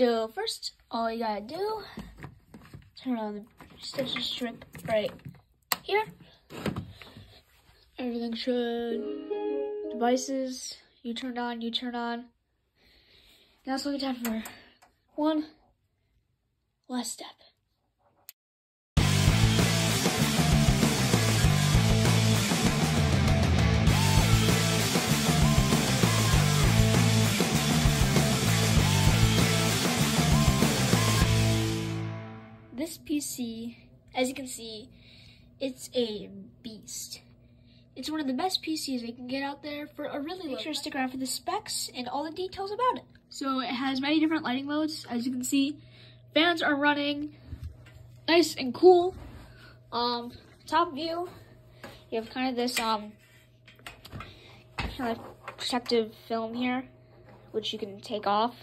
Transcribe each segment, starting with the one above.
So first, all you gotta do, turn on the stitcher strip right here. Everything should, devices, you turned on, you turn on. Now it's looking time for one last step. This PC, as you can see, it's a beast. It's one of the best PCs they can get out there for a really Make sure to stick around for the specs and all the details about it. So it has many different lighting modes, as you can see. Fans are running nice and cool. Um, top view, you have kind of this um, kind of protective film here, which you can take off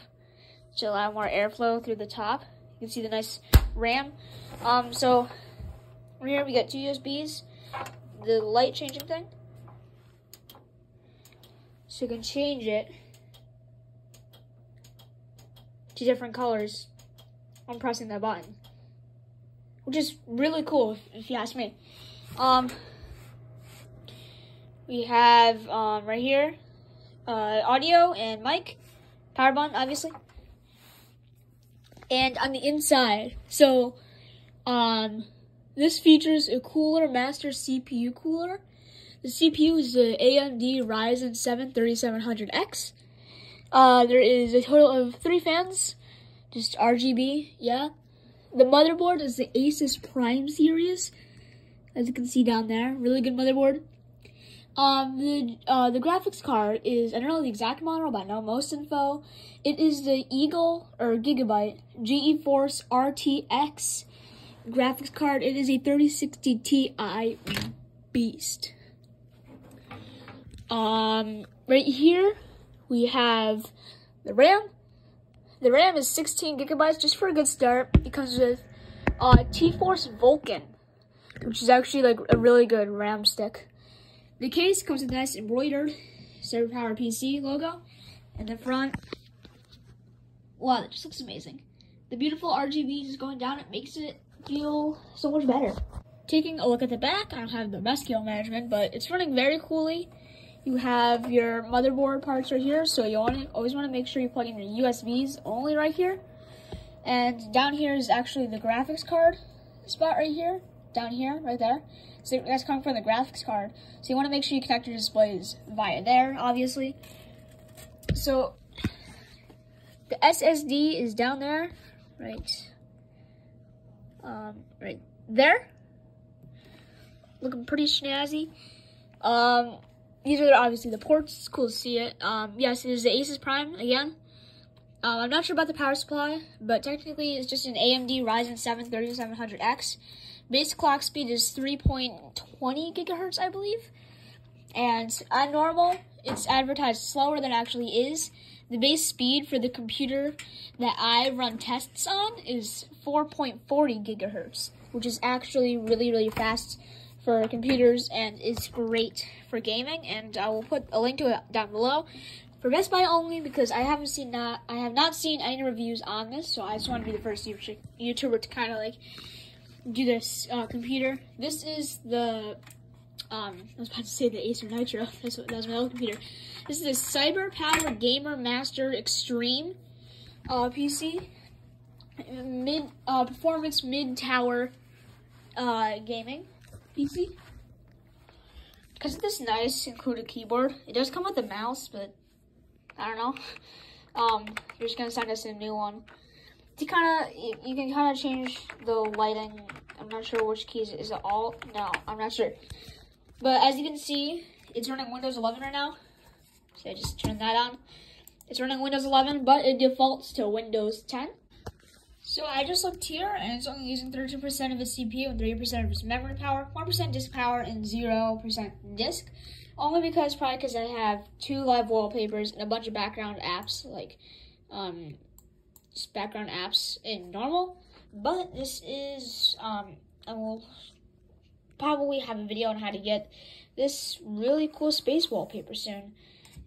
to allow more airflow through the top. You can see the nice RAM. Um, so right here we got two USBs, the light changing thing. So you can change it to different colors on pressing that button, which is really cool if, if you ask me. Um, we have um, right here uh, audio and mic, power button, obviously and on the inside. So, um, this features a cooler master CPU cooler. The CPU is the AMD Ryzen 7 3700X. Uh, there is a total of three fans, just RGB, yeah. The motherboard is the Asus Prime series, as you can see down there. Really good motherboard. Um, the uh, the graphics card is I don't know the exact model, but I know most info. It is the Eagle or Gigabyte GeForce RTX graphics card. It is a 3060 Ti beast. Um, right here we have the RAM. The RAM is 16 gigabytes, just for a good start. It comes with uh, T-Force Vulcan, which is actually like a really good RAM stick. The case comes with a nice embroidered Cyber Power PC logo. And the front, wow, that just looks amazing. The beautiful RGB just going down, it makes it feel so much better. Taking a look at the back, I don't have the best cable management, but it's running very coolly. You have your motherboard parts right here, so you want always want to make sure you plug in your USBs only right here. And down here is actually the graphics card spot right here, down here, right there. So that's coming from the graphics card. So you want to make sure you connect your displays via there, obviously. So the SSD is down there, right, um, right there. Looking pretty snazzy. Um, these are obviously the ports. It's cool to see it. Um, yes, it is the Asus Prime again. Um, I'm not sure about the power supply, but technically it's just an AMD Ryzen 7 3700X. Base clock speed is 3.20 gigahertz, I believe. And on normal, it's advertised slower than actually is. The base speed for the computer that I run tests on is 4.40 gigahertz, which is actually really, really fast for computers and is great for gaming. And I will put a link to it down below for Best Buy only because I haven't seen that I have not seen any reviews on this, so I just want to be the first YouTuber to kind of like do this uh, computer. This is the, um, I was about to say the Acer Nitro. That's what, that was my old computer. This is the Cyber Power Gamer Master Xtreme uh, PC. Mid uh, performance mid tower uh, gaming PC. Because of this nice included keyboard, it does come with a mouse, but I don't know. Um, you're just gonna send us a new one to kind of, you, you, can kind of change the lighting. I'm not sure which keys. Is it all? No, I'm not sure. But as you can see, it's running Windows 11 right now. So I just turned that on. It's running Windows 11, but it defaults to Windows 10. So I just looked here, and it's only using 13% of its CPU and 3% of its memory power, 1% disk power, and 0% disk. Only because, probably because I have two live wallpapers and a bunch of background apps, like um, background apps in normal, but this is, um, I will probably have a video on how to get this really cool space wallpaper soon.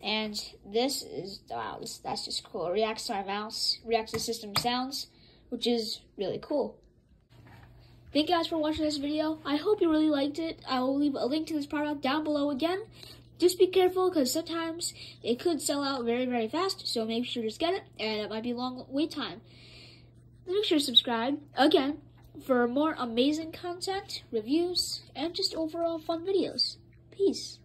And this is, wow, this, that's just cool. It reacts to our mouse, reacts to system sounds, which is really cool. Thank you guys for watching this video. I hope you really liked it. I will leave a link to this product down below again. Just be careful because sometimes it could sell out very, very fast. So make sure to just get it and it might be long wait time. Make sure to subscribe again for more amazing content, reviews, and just overall fun videos. Peace.